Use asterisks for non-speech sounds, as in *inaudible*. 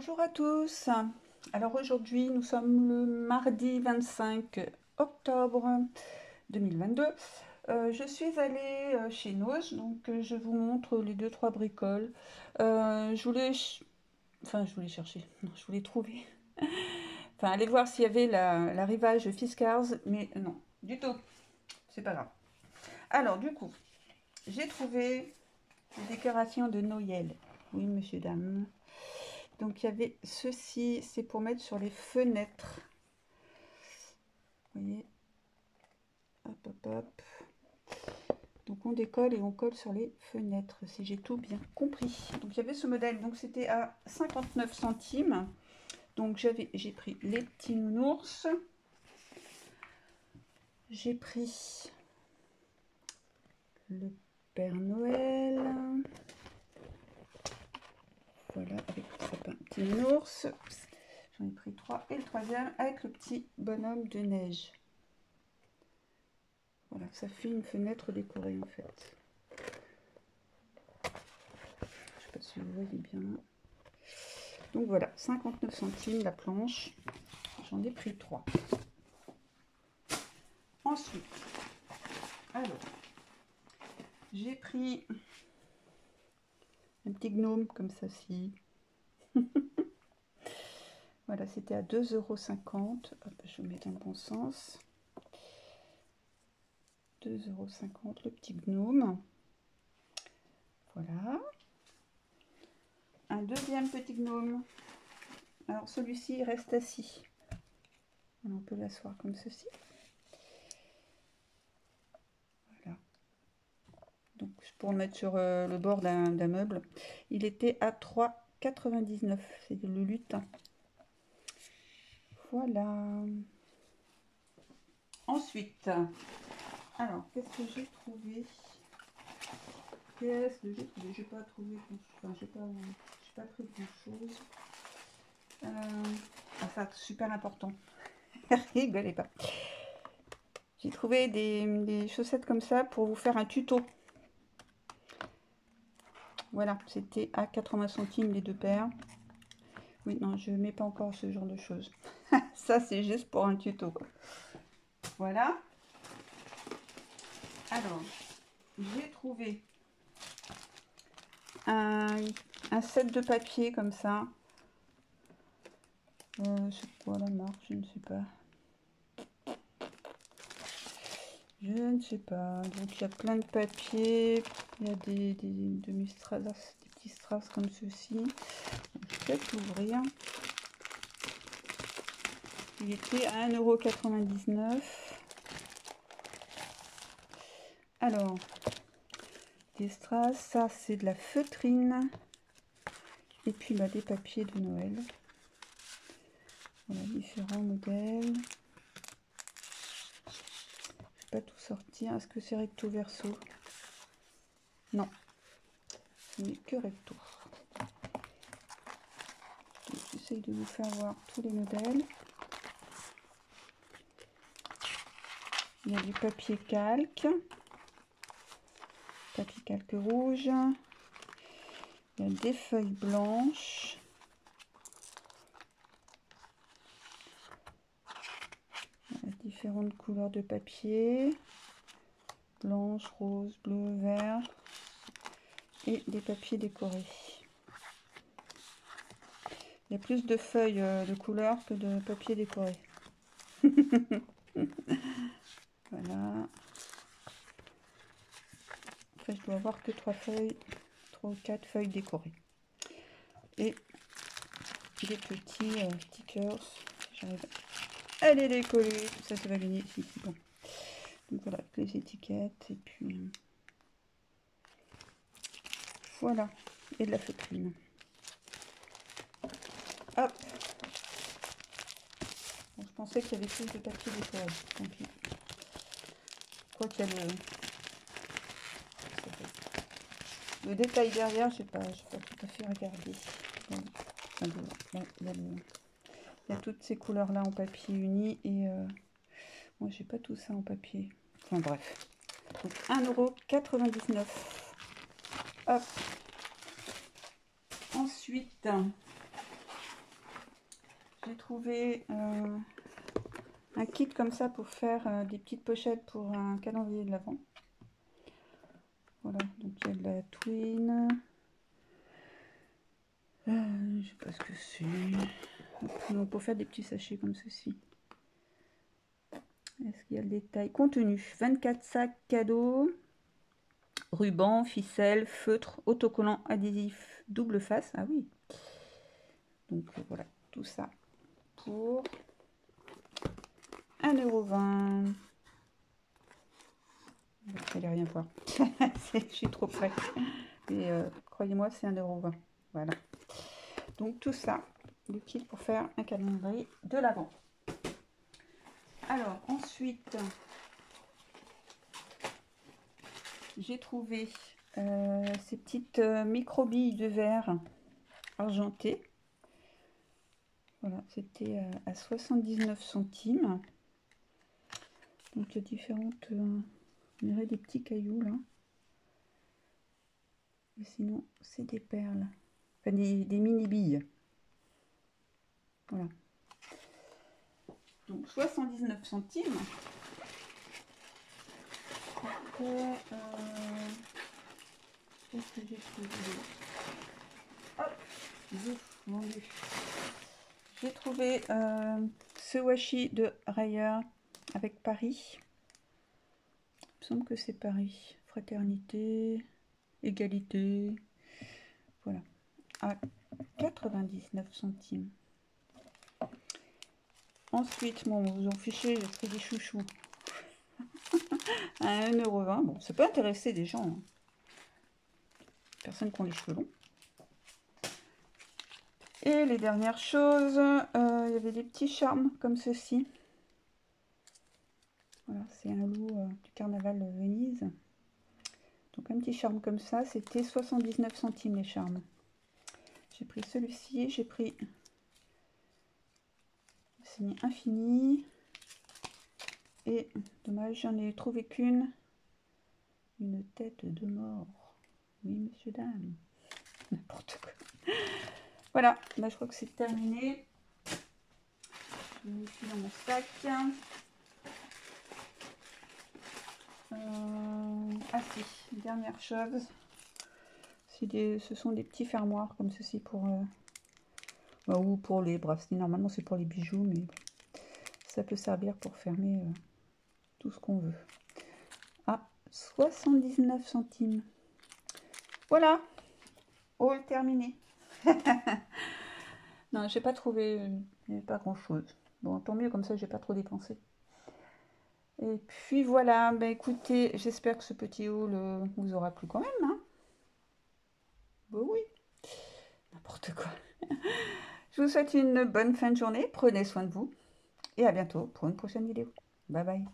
Bonjour à tous. Alors aujourd'hui, nous sommes le mardi 25 octobre 2022. Euh, je suis allée euh, chez Nose, donc euh, je vous montre les deux trois bricoles. je voulais, enfin je voulais chercher, *laughs* je voulais trouver. *laughs* enfin aller voir s'il y avait la, la Fiskars, mais non, du tout. C'est pas grave. Alors du coup, j'ai trouvé des décorations de Noël. Oui, monsieur, dame. Donc il y avait ceci, c'est pour mettre sur les fenêtres. Vous voyez? Hop, hop, hop. Donc on décolle et on colle sur les fenêtres, si j'ai tout bien compris. Donc il y avait ce modèle, donc c'était à 59 centimes. Donc j'avais, j'ai pris les petits nounours. J'ai pris le Père Noël. Voilà, nounours. J'en ai pris trois. Et le troisième avec le petit bonhomme de neige. Voilà, ça fait une fenêtre décorée en fait. Je sais pas si vous voyez bien. Donc voilà, 59 centimes la planche. J'en ai pris trois. Ensuite, alors, j'ai pris un petit gnome comme ça ci *laughs* voilà, c'était à 2,50 euros. Je mets dans le bon sens. 2,50 euros le petit gnome. Voilà. Un deuxième petit gnome. Alors celui-ci reste assis. on peut l'asseoir comme ceci. Voilà. Donc pour le mettre sur euh, le bord d'un meuble. Il était à 3,99. C'est le lutin. Voilà. Ensuite, alors, qu'est-ce que j'ai trouvé? Qu'est-ce que j'ai trouvé? J'ai pas trouvé enfin, j'ai pas, pas pris grand chose. Euh, enfin, super important. *laughs* Rigolez pas. J'ai trouvé des, chaussettes comme ça pour vous faire un tuto. Voilà, c'était à 80 centimes les deux paires. Oui, non, je mets pas encore ce genre de choses. *laughs* ça, c'est juste pour un tuto. Voilà. Alors, j'ai trouvé un, set de papier comme ça. Euh, c'est quoi la marque? Je ne sais pas. Je ne sais pas. Donc il y a plein de papiers. Il y a des, demi-strass, des petits strass comme ceci. Je vais l'ouvrir. Il était à 1,99€. Alors, des strass, ça c'est de la feutrine. Et puis bah, des papiers de Noël. Voilà, différents modèles. Tout sortir. Est-ce que c'est recto verso? Non. N'est que recto. J'essaye de vous faire voir tous les modèles. Il y a du papier calque papier calque rouge. Il y a des feuilles blanches. Couleurs de papier. Blanche, rose, bleu, vert. Et des papiers décorés. Il y a plus de feuilles euh, de couleurs que de papier décoré. *laughs* voilà je dois avoir que trois feuilles, trois ou quatre feuilles décorées. Et des petits euh, stickers. J'arrive les décoller. Tout ça, ça va gagner ici. Bon. Donc voilà, les étiquettes. Et puis voilà. Et de la feutrine. Hop. je pensais qu'il y avait plus de papier décoré. Donc, quoi qu'il y a le le détail derrière, je sais pas, pas tout à fait regardé. Il y, a toutes ces couleurs là en papier uni et euh, moi j'ai pas tout ça en papier. Enfin bref. Donc 1,99€. Hop. Ensuite, j'ai trouvé euh, un kit comme ça pour faire euh, des petites pochettes pour un calendrier de l'Avent. Voilà, donc il y a de la twin. Euh, je sais pas ce que c'est. Pour faire des petits sachets comme ceci. Est-ce qu'il y a le détail? Contenu 24 sacs cadeaux, ruban, ficelle, feutre, autocollant, adhésif, double face. Ah oui. Donc voilà, tout ça pour 1,20€. Vous n'allez rien voir. *laughs* je suis trop près. Et euh, croyez-moi, c'est 1,20€. Voilà. Donc tout ça, kit pour faire un calendrier de l'avant. Alors ensuite, j'ai trouvé euh, ces petites euh, micro-billes de verre argentées. Voilà, c'était à 79 centimes. Donc il y a différentes... Euh, on des petits cailloux là. Et sinon, c'est des perles. Enfin, des, mini billes. Voilà. Donc 79 centimes. Euh, j'ai trouvé euh, ce washi de Rayer avec Paris. Il me semble que c'est Paris. Fraternité, égalité. Voilà. À 99 centimes. Ensuite, bon, vous en fichez, j'ai pris des chouchous. *laughs* à 1,20€. Bon, ça peut intéresser des gens. Hein. Personnes qui ont les cheveux longs. Et les dernières choses, euh, il y avait des petits charmes comme ceci. Voilà, c'est un loup euh, du carnaval de Venise. Donc un petit charme comme ça, c'était 79 centimes les charmes. J'ai pris celui-ci, j'ai pris signe infini. Et dommage, j'en ai trouvé qu'une. Une tête de mort. Oui, monsieur, dame. *laughs* N'importe quoi. Voilà, bah, je crois que c'est terminé. Je mets dans mon sac. Euh, ah si, dernière chose. Des, ce sont des petits fermoirs comme ceci pour... Euh, ou pour les bracelets. Normalement c'est pour les bijoux, mais ça peut servir pour fermer euh, tout ce qu'on veut. Ah, 79 centimes. Voilà, all terminé. *laughs* non, j'ai pas trouvé euh, pas grand chose. Bon, tant mieux, comme ça, j'ai pas trop dépensé. Et puis voilà, bah écoutez, j'espère que ce petit haul euh, vous aura plu quand même. Hein bon, oui, n'importe quoi. *laughs* Je vous souhaite une bonne fin de journée, prenez soin de vous et à bientôt pour une prochaine vidéo. Bye bye.